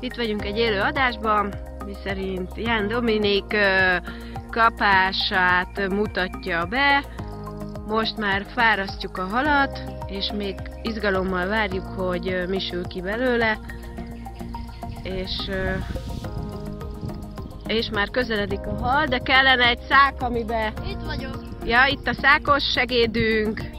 Itt vagyunk egy élő adásban, mi szerint Ján Dominik kapását mutatja be. Most már fárasztjuk a halat, és még izgalommal várjuk, hogy mi sül ki belőle. És, és már közeledik a hal, de kellene egy szák, amiben Itt vagyok. Ja, itt a szákos segédünk.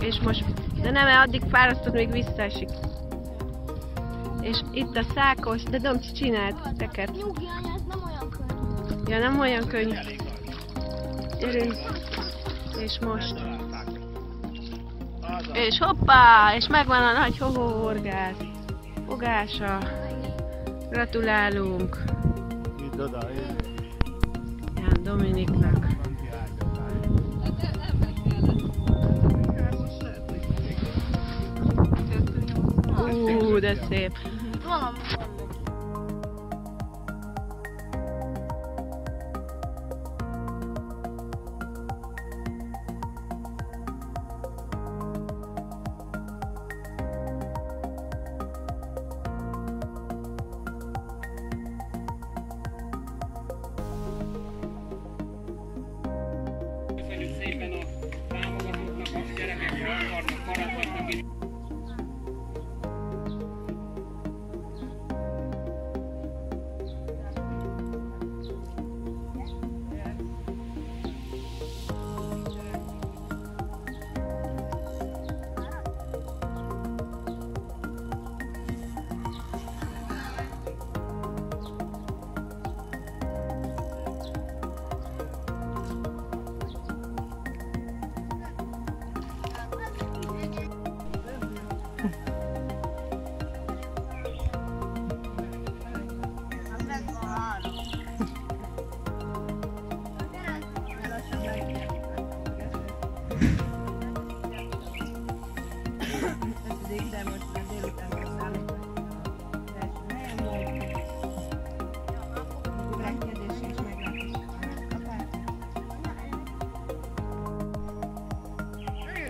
És most, de nem, mert addig fárasztod, még visszaesik. És itt a szákos, de Domcsi csinált teket. Nyugi anya, ez nem olyan könnyű. Ja, nem olyan könnyű. Gyerünk. És most. És hoppá! És megvan a nagy hohorgász. Fogása. Gratulálunk Itt oda, Dominiknak. Ú, de szép.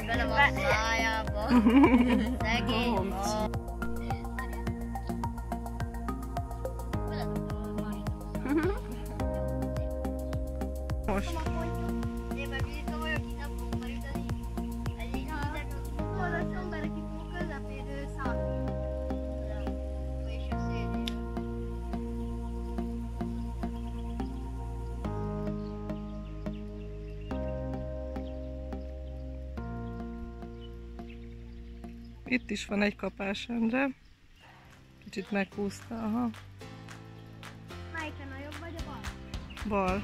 Bele van szájába. Itt is van egy kapás, Endre. Kicsit meghúzta, aha. Melyiken a jobb vagy a bal? Bal.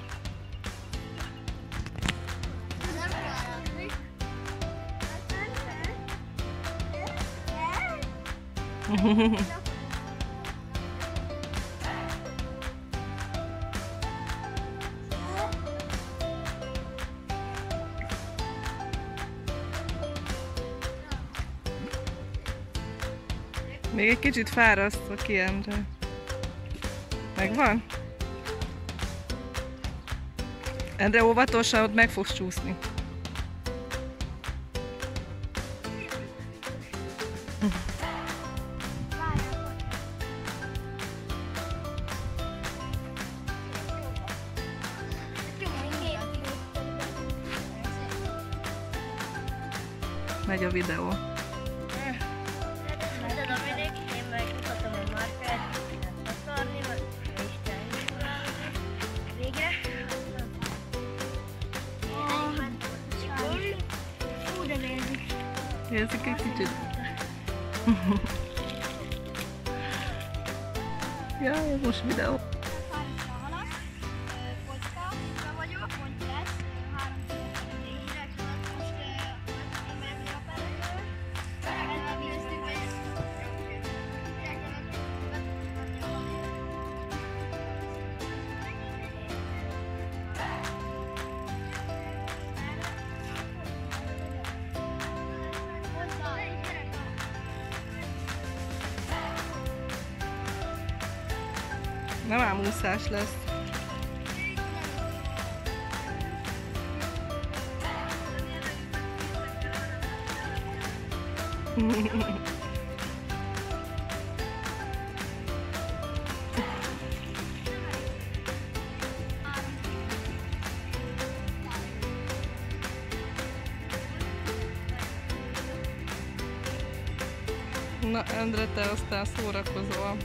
Nem kicsit fárasztva ki, Endre. Megvan? Endre, óvatosan, ott meg fogsz csúszni. Megy a videó. Érzik egy kicsit? Jaj, most videó. Nem ám úszás lesz. Na, Endre, te aztán szórakozol.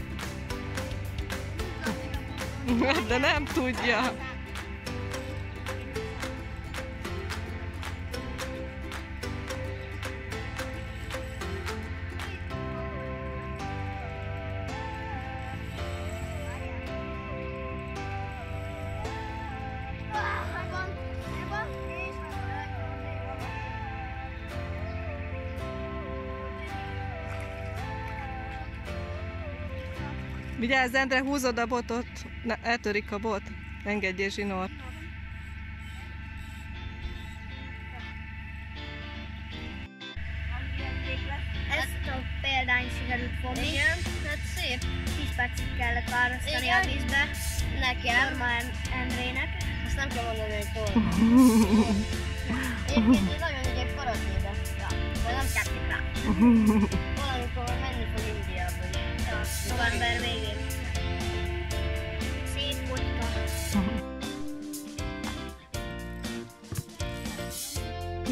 De nem tudja. Vigyázz, Endre, húzod a botot. Ne, eltörik a bot. Engedjél zsinort. Ezt a példányt sikerült fogni. Igen, hát szép. 10 percig kellett választani Igen. a vízbe. Nekem. Norma En- Endrének. Azt nem kell mondani, hogy hol. Egyébként én nagyon ügyek karatébe. Ja, de nem kettek rá.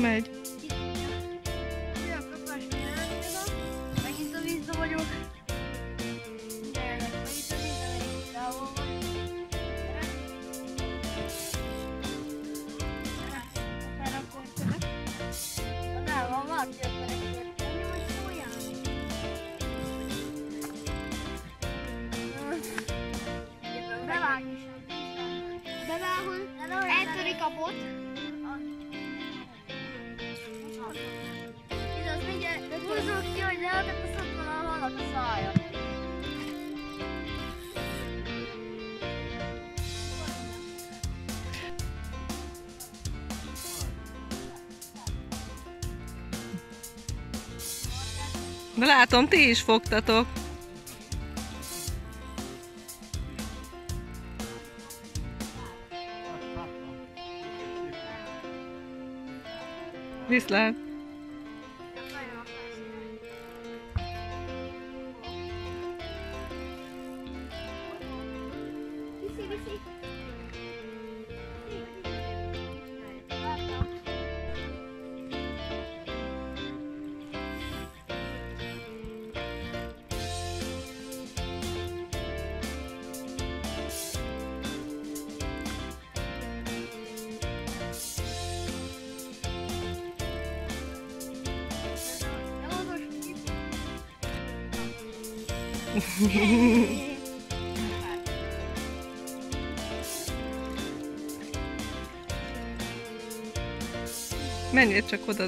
Ja, De látom, ti is fogtatok. Viszlát. Menjél csak oda.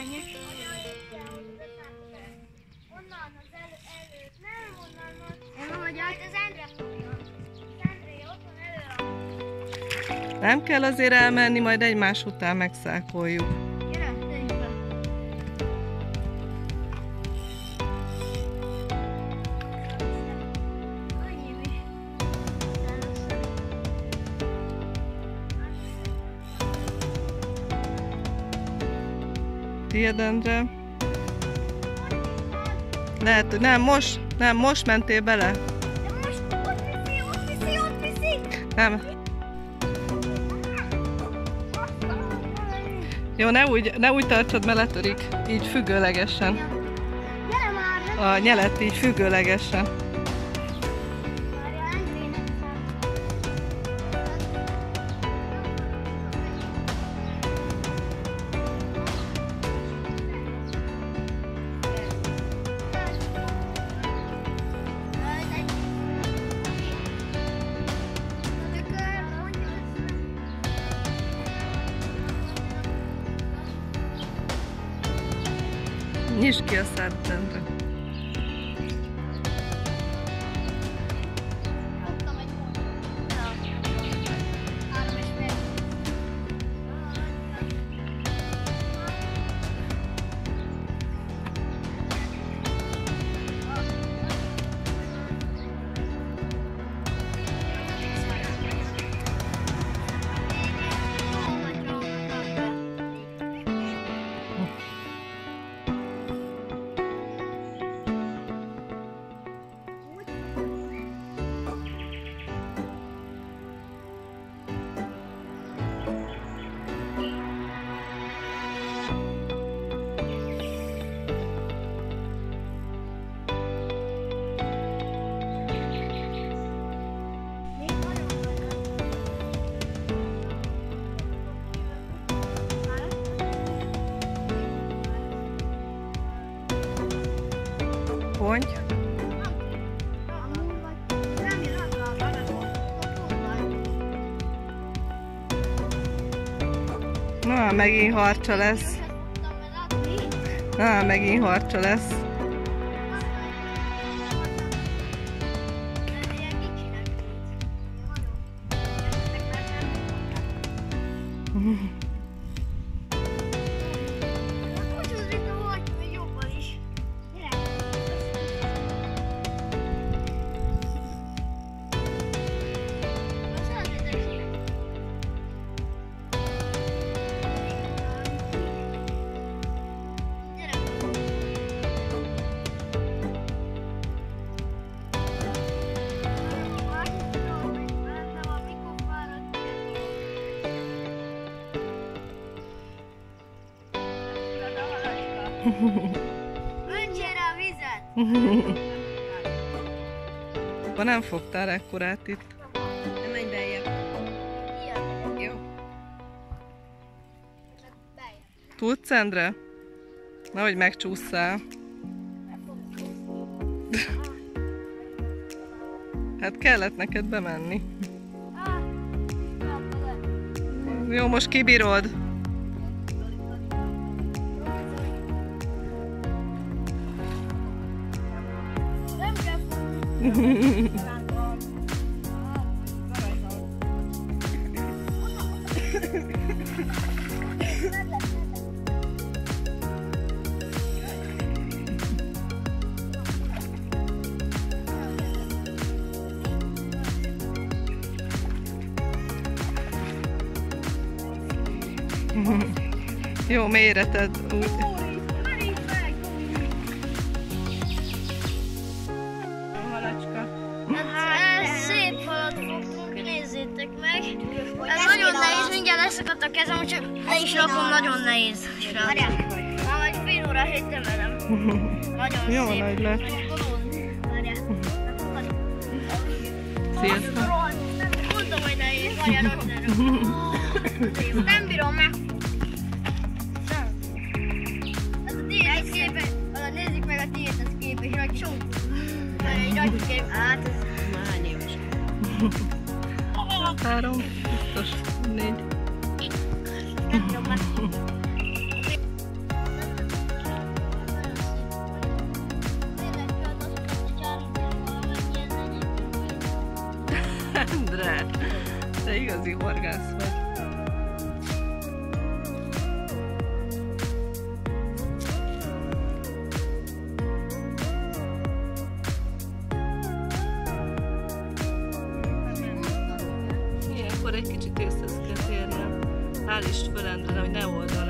Menjek. Onnan az elő, nem onnan. Vagy át, az Endre fogja. Nem kell azért elmenni, majd egymás után megszákoljuk. Endre? Lehet, hogy nem, most, nem, most mentél bele. De most ott viszi, ott viszi, ott viszi. Nem. Jó, ne úgy, ne úgy tartsad, mert letörik. Így függőlegesen. A nyelet így függőlegesen. Nyisd ki megint harcsa lesz. Na, megint harcsa lesz. Öntsél rá vizet! Ha nem fogtál ekkorát itt. Nem menj beljebb. Jó. Tudsz, Endre? Nehogy megcsúszszál. Hát kellett neked bemenni. Ah, Jó, most kibírod. Jó méreted úgy. Leszakadt a kezem, úgyhogy le is rakom, nagyon nehéz. Már egy fél óra hét emelem. Nagyon Jó szép. nagy lett. Sziasztok. Mondtam, hogy nehéz. Várjál, nem. Bírom meg. Ez a tiéd kép, az nézzük meg a tiéd, ez kép, és nagy csomó. Egy nagy kép. Hát ez Már éves? Három, biztos négy. Nem bírom meg. Endre, Ilyenkor egy kicsit észre kell térnem. Állítsd föl, Endre, hogy ne oldal